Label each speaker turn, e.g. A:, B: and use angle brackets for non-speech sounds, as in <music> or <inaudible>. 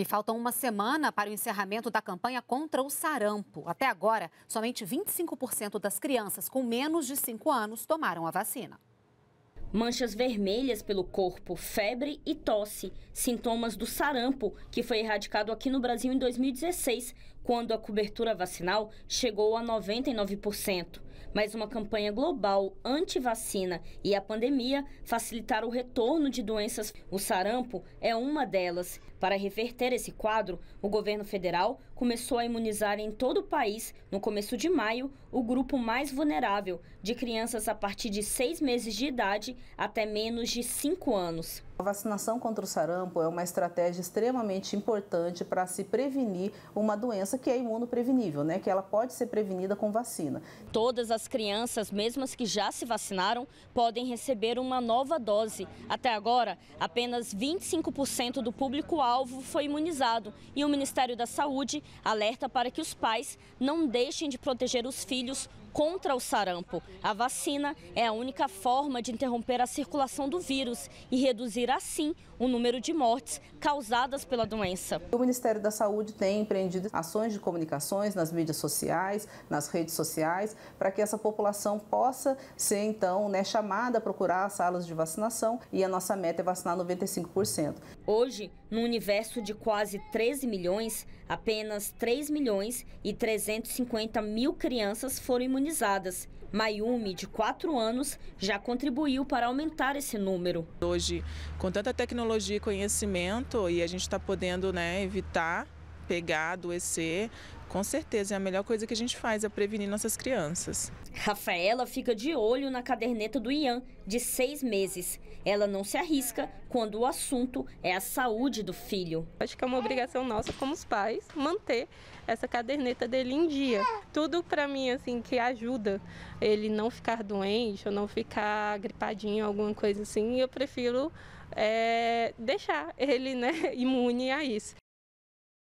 A: E faltam uma semana para o encerramento da campanha contra o sarampo. Até agora, somente 25% das crianças com menos de 5 anos tomaram a vacina.
B: Manchas vermelhas pelo corpo, febre e tosse, sintomas do sarampo, que foi erradicado aqui no Brasil em 2016, quando a cobertura vacinal chegou a 99% mas uma campanha global anti-vacina e a pandemia facilitaram o retorno de doenças. O sarampo é uma delas. Para reverter esse quadro, o governo federal começou a imunizar em todo o país, no começo de maio, o grupo mais vulnerável, de crianças a partir de seis meses de idade até menos de cinco anos.
C: A vacinação contra o sarampo é uma estratégia extremamente importante para se prevenir uma doença que é imunoprevenível, né? Que ela pode ser prevenida com vacina.
B: Todas as crianças, mesmo as que já se vacinaram, podem receber uma nova dose. Até agora, apenas 25% do público-alvo foi imunizado e o Ministério da Saúde alerta para que os pais não deixem de proteger os filhos contra o sarampo. A vacina é a única forma de interromper a circulação do vírus e reduzir assim o número de mortes causadas pela doença.
C: O Ministério da Saúde tem empreendido ações de comunicações nas mídias sociais, nas redes sociais, para que essa população possa ser então né, chamada a procurar as salas de vacinação e a nossa meta é vacinar 95%.
B: Hoje, no universo de quase 13 milhões, apenas 3 milhões e 350 mil crianças foram imunizadas. Mayumi, de 4 anos, já contribuiu para aumentar esse número.
D: Hoje, com tanta tecnologia e conhecimento, e a gente está podendo né, evitar pegar, adoecer, com certeza é a melhor coisa que a gente faz é prevenir nossas crianças.
B: Rafaela fica de olho na caderneta do Ian, de seis meses. Ela não se arrisca quando o assunto é a saúde do filho.
E: Acho que é uma obrigação nossa como os pais manter essa caderneta dele em dia. Tudo para mim assim que ajuda ele não ficar doente ou não ficar gripadinho, alguma coisa assim, eu prefiro é, deixar ele né, <laughs> imune a isso.